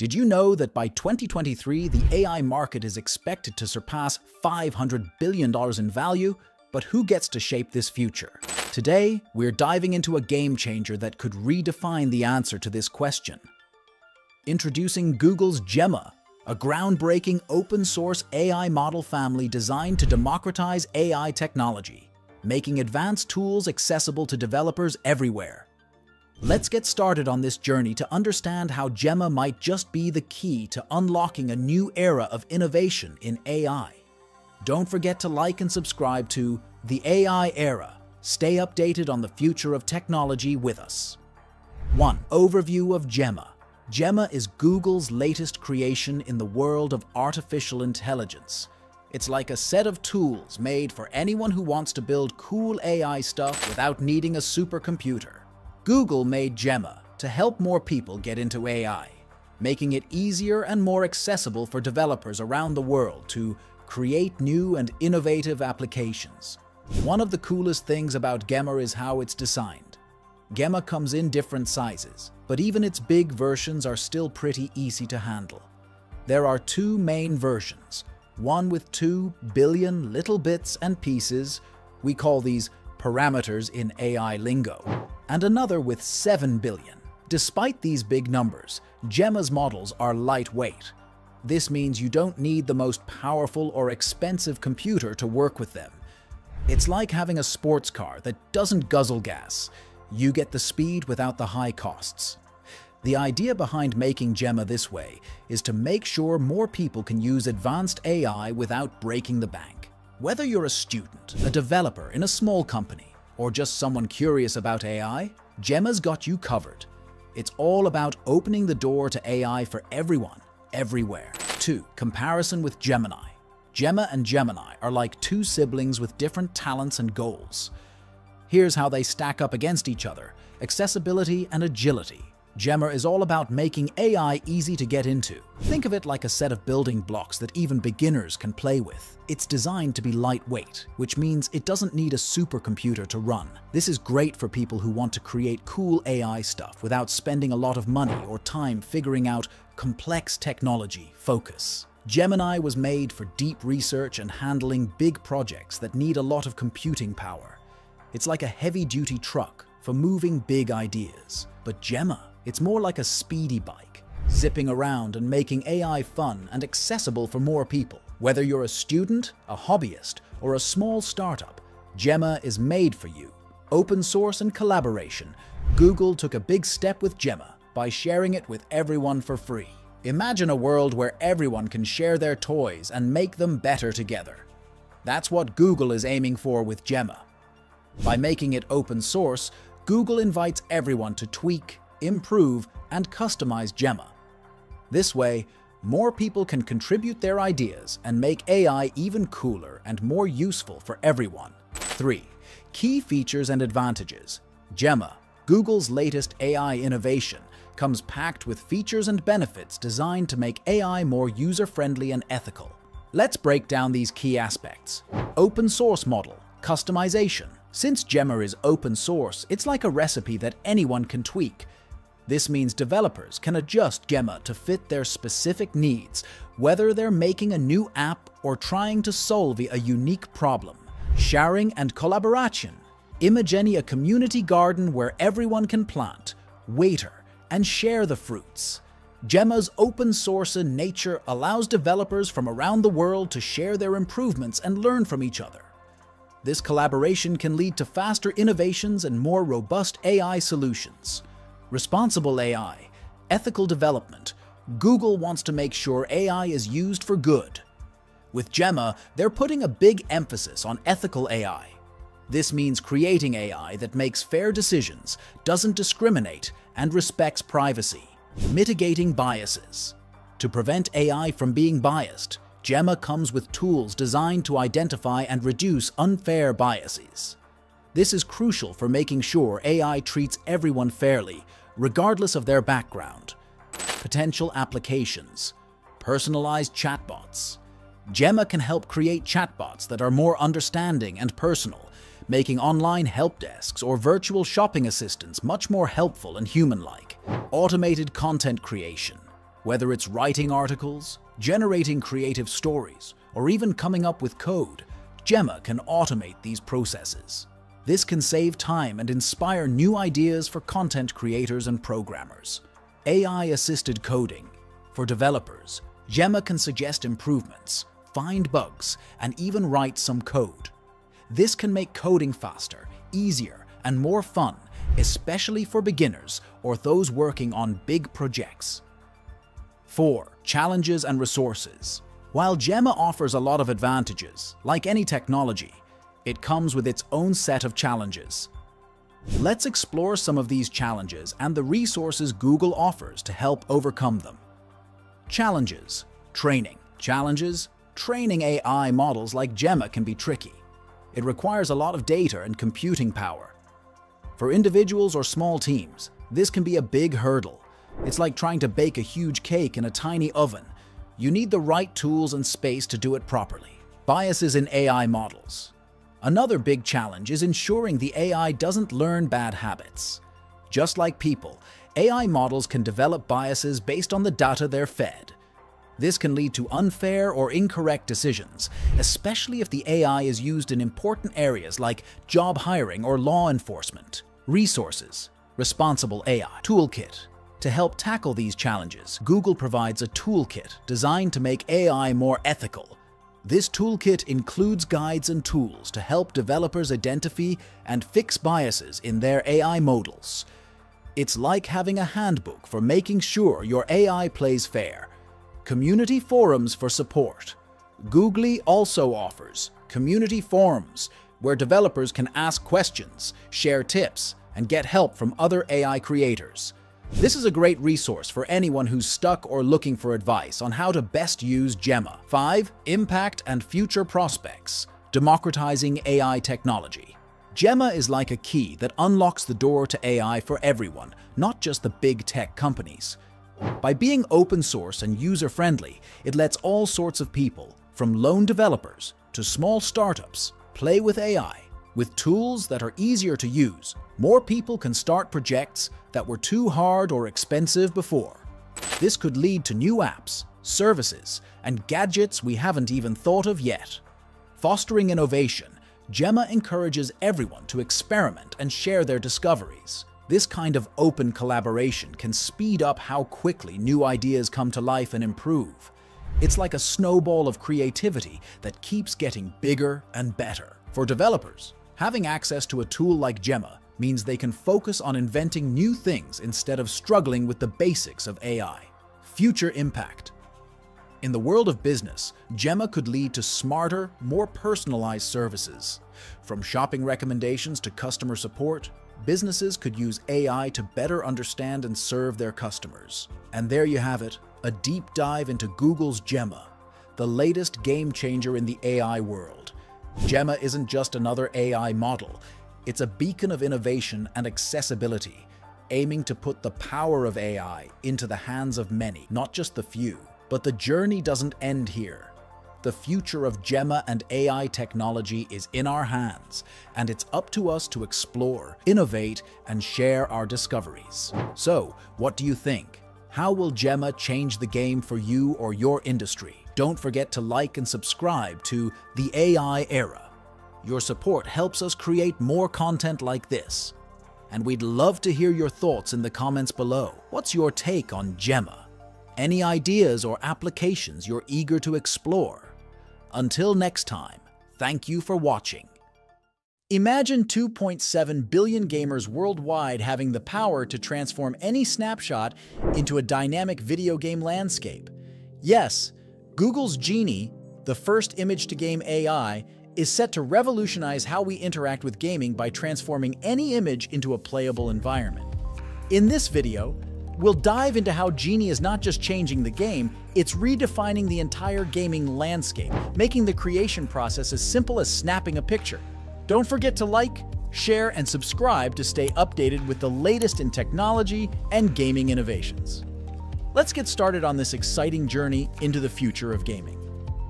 Did you know that by 2023, the AI market is expected to surpass $500 billion in value? But who gets to shape this future? Today, we're diving into a game changer that could redefine the answer to this question. Introducing Google's Gemma, a groundbreaking open source AI model family designed to democratize AI technology, making advanced tools accessible to developers everywhere. Let's get started on this journey to understand how Gemma might just be the key to unlocking a new era of innovation in AI. Don't forget to like and subscribe to The AI Era. Stay updated on the future of technology with us. 1. Overview of Gemma. Gemma is Google's latest creation in the world of artificial intelligence. It's like a set of tools made for anyone who wants to build cool AI stuff without needing a supercomputer. Google made Gemma to help more people get into AI, making it easier and more accessible for developers around the world to create new and innovative applications. One of the coolest things about Gemma is how it's designed. Gemma comes in different sizes, but even its big versions are still pretty easy to handle. There are two main versions, one with 2 billion little bits and pieces, we call these parameters in AI lingo, and another with 7 billion. Despite these big numbers, Gemma's models are lightweight. This means you don't need the most powerful or expensive computer to work with them. It's like having a sports car that doesn't guzzle gas. You get the speed without the high costs. The idea behind making Gemma this way is to make sure more people can use advanced AI without breaking the bank. Whether you're a student, a developer in a small company, or just someone curious about AI, Gemma's got you covered. It's all about opening the door to AI for everyone, everywhere. 2. Comparison with Gemini. Gemma and Gemini are like two siblings with different talents and goals. Here's how they stack up against each other, accessibility and agility. Gemma is all about making AI easy to get into. Think of it like a set of building blocks that even beginners can play with. It's designed to be lightweight, which means it doesn't need a supercomputer to run. This is great for people who want to create cool AI stuff without spending a lot of money or time figuring out complex technology focus. Gemini was made for deep research and handling big projects that need a lot of computing power. It's like a heavy-duty truck for moving big ideas. But Gemma it's more like a speedy bike, zipping around and making AI fun and accessible for more people. Whether you're a student, a hobbyist, or a small startup, Gemma is made for you. Open source and collaboration, Google took a big step with Gemma by sharing it with everyone for free. Imagine a world where everyone can share their toys and make them better together. That's what Google is aiming for with Gemma. By making it open source, Google invites everyone to tweak, improve, and customize Gemma. This way, more people can contribute their ideas and make AI even cooler and more useful for everyone. 3. Key features and advantages. Gemma, Google's latest AI innovation, comes packed with features and benefits designed to make AI more user-friendly and ethical. Let's break down these key aspects. Open source model, customization. Since Gemma is open source, it's like a recipe that anyone can tweak, this means developers can adjust Gemma to fit their specific needs, whether they're making a new app or trying to solve a unique problem. Sharing and collaboration. Imagine a community garden where everyone can plant, water, and share the fruits. Gemma's open source in nature allows developers from around the world to share their improvements and learn from each other. This collaboration can lead to faster innovations and more robust AI solutions responsible AI, ethical development, Google wants to make sure AI is used for good. With Gemma, they're putting a big emphasis on ethical AI. This means creating AI that makes fair decisions, doesn't discriminate, and respects privacy. Mitigating biases. To prevent AI from being biased, Gemma comes with tools designed to identify and reduce unfair biases. This is crucial for making sure AI treats everyone fairly, regardless of their background. Potential applications. Personalized chatbots. Gemma can help create chatbots that are more understanding and personal, making online help desks or virtual shopping assistants much more helpful and human-like. Automated content creation. Whether it's writing articles, generating creative stories, or even coming up with code, Gemma can automate these processes. This can save time and inspire new ideas for content creators and programmers. AI-assisted coding. For developers, Gemma can suggest improvements, find bugs, and even write some code. This can make coding faster, easier, and more fun, especially for beginners or those working on big projects. 4. Challenges and resources. While Gemma offers a lot of advantages, like any technology, it comes with its own set of challenges. Let's explore some of these challenges and the resources Google offers to help overcome them. Challenges. Training. Challenges. Training AI models like Gemma can be tricky. It requires a lot of data and computing power. For individuals or small teams, this can be a big hurdle. It's like trying to bake a huge cake in a tiny oven. You need the right tools and space to do it properly. Biases in AI models. Another big challenge is ensuring the AI doesn't learn bad habits. Just like people, AI models can develop biases based on the data they're fed. This can lead to unfair or incorrect decisions, especially if the AI is used in important areas like job hiring or law enforcement. Resources, Responsible AI Toolkit. To help tackle these challenges, Google provides a toolkit designed to make AI more ethical this toolkit includes guides and tools to help developers identify and fix biases in their AI models. It's like having a handbook for making sure your AI plays fair. Community forums for support. Google also offers community forums where developers can ask questions, share tips, and get help from other AI creators. This is a great resource for anyone who's stuck or looking for advice on how to best use Gemma. 5. Impact and future prospects. Democratizing AI technology. Gemma is like a key that unlocks the door to AI for everyone, not just the big tech companies. By being open source and user-friendly, it lets all sorts of people, from lone developers to small startups, play with AI. With tools that are easier to use, more people can start projects that were too hard or expensive before. This could lead to new apps, services, and gadgets we haven't even thought of yet. Fostering innovation, Gemma encourages everyone to experiment and share their discoveries. This kind of open collaboration can speed up how quickly new ideas come to life and improve. It's like a snowball of creativity that keeps getting bigger and better. For developers, having access to a tool like Gemma means they can focus on inventing new things instead of struggling with the basics of AI. Future impact. In the world of business, Gemma could lead to smarter, more personalized services. From shopping recommendations to customer support, businesses could use AI to better understand and serve their customers. And there you have it, a deep dive into Google's Gemma, the latest game changer in the AI world. Gemma isn't just another AI model, it's a beacon of innovation and accessibility, aiming to put the power of AI into the hands of many, not just the few. But the journey doesn't end here. The future of Gemma and AI technology is in our hands, and it's up to us to explore, innovate, and share our discoveries. So, what do you think? How will Gemma change the game for you or your industry? Don't forget to like and subscribe to The AI Era your support helps us create more content like this. And we'd love to hear your thoughts in the comments below. What's your take on Gemma? Any ideas or applications you're eager to explore? Until next time, thank you for watching. Imagine 2.7 billion gamers worldwide having the power to transform any snapshot into a dynamic video game landscape. Yes, Google's Genie, the first image-to-game AI, is set to revolutionize how we interact with gaming by transforming any image into a playable environment. In this video, we'll dive into how Genie is not just changing the game, it's redefining the entire gaming landscape, making the creation process as simple as snapping a picture. Don't forget to like, share, and subscribe to stay updated with the latest in technology and gaming innovations. Let's get started on this exciting journey into the future of gaming.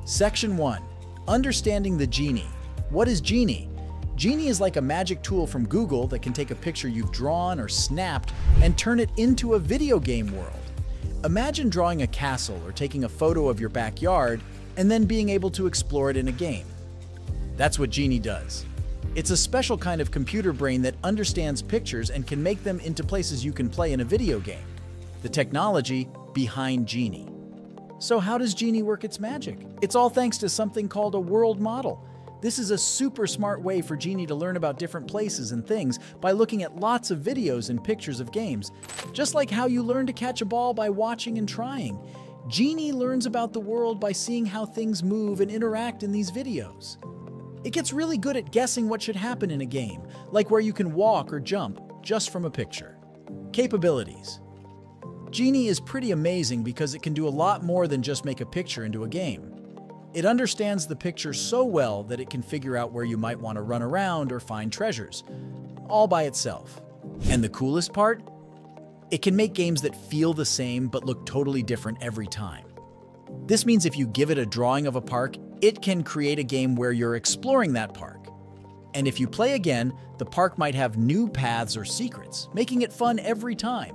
Section 1 Understanding the Genie. What is Genie? Genie is like a magic tool from Google that can take a picture you've drawn or snapped and turn it into a video game world. Imagine drawing a castle or taking a photo of your backyard and then being able to explore it in a game. That's what Genie does. It's a special kind of computer brain that understands pictures and can make them into places you can play in a video game. The technology behind Genie. So how does Genie work its magic? It's all thanks to something called a world model. This is a super smart way for Genie to learn about different places and things by looking at lots of videos and pictures of games. Just like how you learn to catch a ball by watching and trying. Genie learns about the world by seeing how things move and interact in these videos. It gets really good at guessing what should happen in a game, like where you can walk or jump just from a picture. Capabilities Genie is pretty amazing because it can do a lot more than just make a picture into a game. It understands the picture so well that it can figure out where you might want to run around or find treasures, all by itself. And the coolest part? It can make games that feel the same but look totally different every time. This means if you give it a drawing of a park, it can create a game where you're exploring that park. And if you play again, the park might have new paths or secrets, making it fun every time.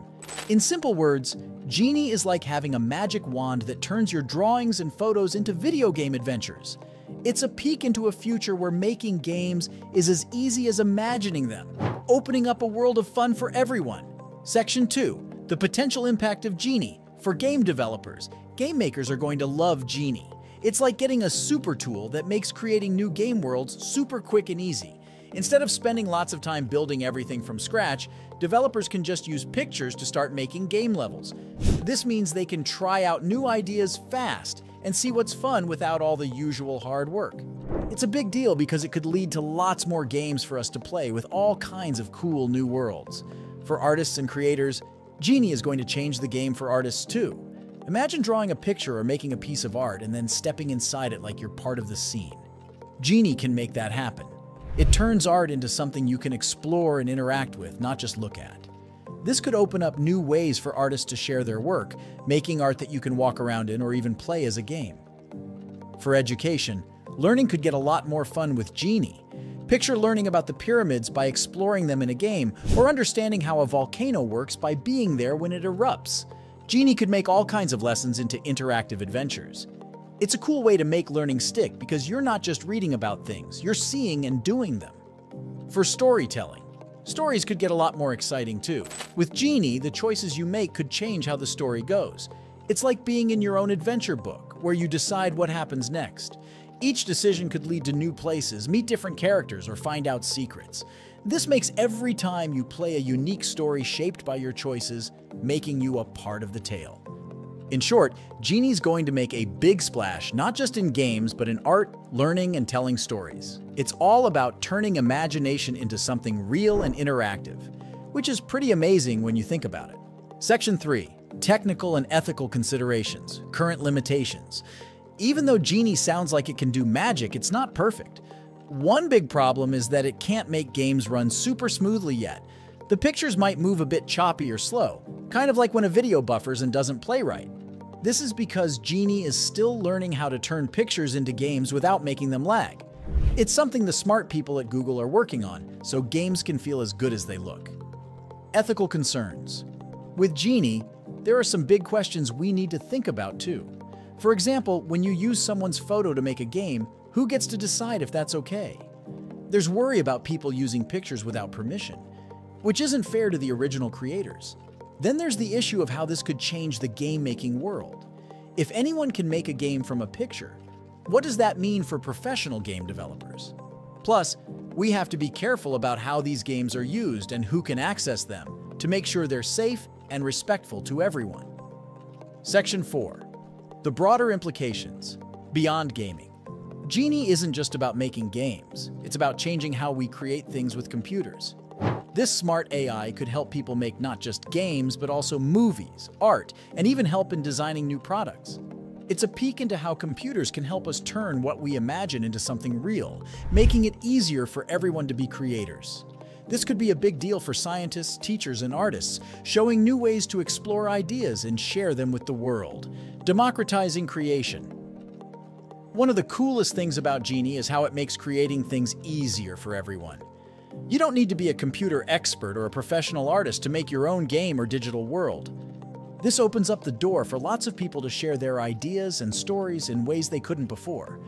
In simple words, Genie is like having a magic wand that turns your drawings and photos into video game adventures. It's a peek into a future where making games is as easy as imagining them, opening up a world of fun for everyone. Section 2 The Potential Impact of Genie. For game developers, game makers are going to love Genie. It's like getting a super tool that makes creating new game worlds super quick and easy. Instead of spending lots of time building everything from scratch, developers can just use pictures to start making game levels. This means they can try out new ideas fast and see what's fun without all the usual hard work. It's a big deal because it could lead to lots more games for us to play with all kinds of cool new worlds. For artists and creators, Genie is going to change the game for artists too. Imagine drawing a picture or making a piece of art and then stepping inside it like you're part of the scene. Genie can make that happen. It turns art into something you can explore and interact with, not just look at. This could open up new ways for artists to share their work, making art that you can walk around in or even play as a game. For education, learning could get a lot more fun with Genie. Picture learning about the pyramids by exploring them in a game, or understanding how a volcano works by being there when it erupts. Genie could make all kinds of lessons into interactive adventures. It's a cool way to make learning stick because you're not just reading about things, you're seeing and doing them. For storytelling, stories could get a lot more exciting too. With Genie, the choices you make could change how the story goes. It's like being in your own adventure book, where you decide what happens next. Each decision could lead to new places, meet different characters, or find out secrets. This makes every time you play a unique story shaped by your choices, making you a part of the tale. In short, Genie's going to make a big splash not just in games, but in art, learning, and telling stories. It's all about turning imagination into something real and interactive, which is pretty amazing when you think about it. Section 3 Technical and Ethical Considerations Current Limitations. Even though Genie sounds like it can do magic, it's not perfect. One big problem is that it can't make games run super smoothly yet. The pictures might move a bit choppy or slow, kind of like when a video buffers and doesn't play right. This is because Genie is still learning how to turn pictures into games without making them lag. It's something the smart people at Google are working on, so games can feel as good as they look. Ethical concerns. With Genie, there are some big questions we need to think about too. For example, when you use someone's photo to make a game, who gets to decide if that's okay? There's worry about people using pictures without permission, which isn't fair to the original creators. Then there's the issue of how this could change the game-making world. If anyone can make a game from a picture, what does that mean for professional game developers? Plus, we have to be careful about how these games are used and who can access them to make sure they're safe and respectful to everyone. Section 4. The broader implications. Beyond gaming. Genie isn't just about making games, it's about changing how we create things with computers. This smart AI could help people make not just games, but also movies, art, and even help in designing new products. It's a peek into how computers can help us turn what we imagine into something real, making it easier for everyone to be creators. This could be a big deal for scientists, teachers, and artists, showing new ways to explore ideas and share them with the world, democratizing creation. One of the coolest things about Genie is how it makes creating things easier for everyone. You don't need to be a computer expert or a professional artist to make your own game or digital world. This opens up the door for lots of people to share their ideas and stories in ways they couldn't before.